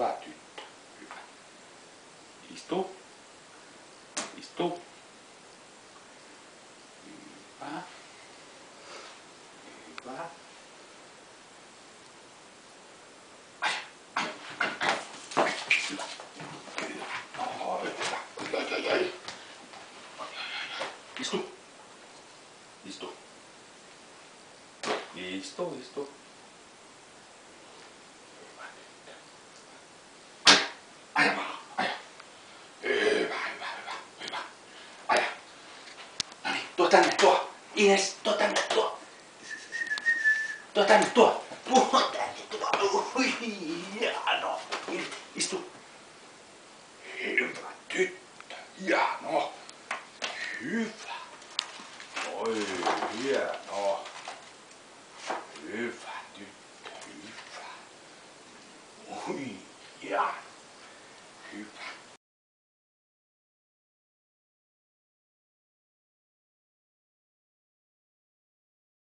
Hyvä tyttö. Hyvä. Istu. Istu. Hyvä. Hyvä. Ai, ai. Istu. Istu. Istu, istu. tänne, tuo. Ines, tuo tänne, tuo. Tuo tänne, tuo. Tuo tänne, tuo. Ui, hieno. Istu. Hyvä tyttö, hieno. Hyvä. Oi, hieno. Hyvä tyttö, hyvä. Ui, hieno. Hyvä.